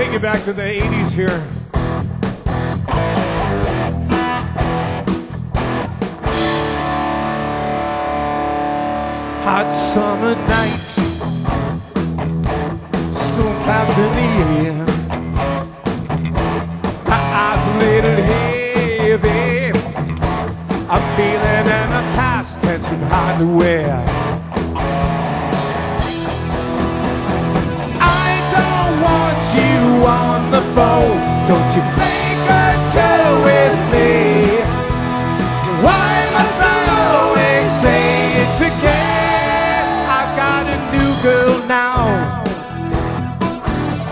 take you back to the 80s here. Hot summer nights, storm clouds in the air. My eyes a little heavy. I'm feeling in the past tense and hard to wear. Phone. Don't you play good girl with me? Why must I always say it again? I've got a new girl now.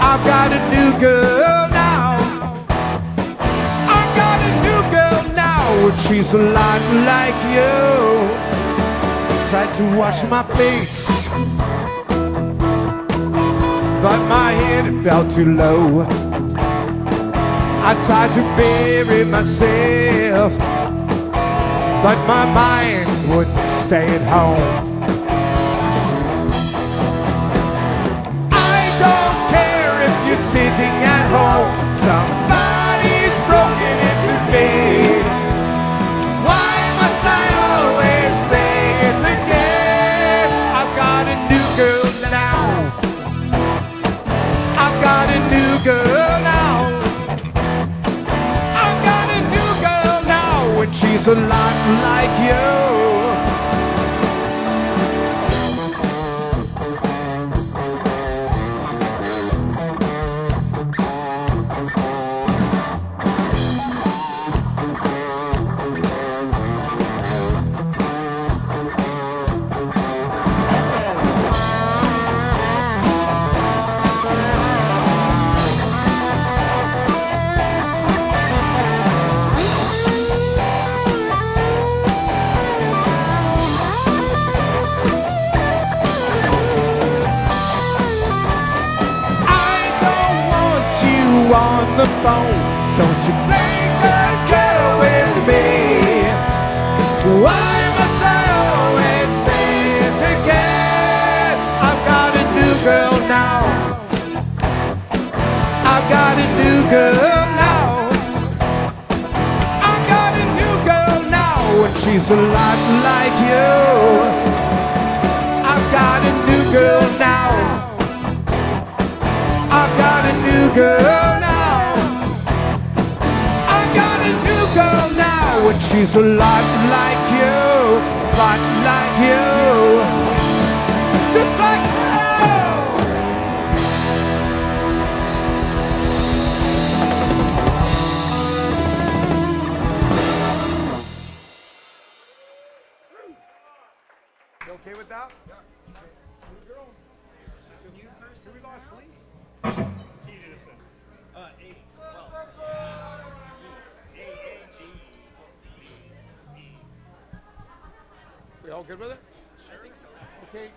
I've got a new girl now. I've got a new girl now. She's a lot like you. Tried to wash my face but my head fell too low. I tried to bury myself, but my mind wouldn't stay at home. A lot like you. The phone. Don't you make a girl with me? Why must I always say it again? I've got a new girl now. I've got a new girl now. I've got a new girl now, and she's a lot like you. She's a lot like you, lot like you, just like you. You okay with that? Girl. New person. We lost Lee. Uh, we all good with it? Sure. Okay.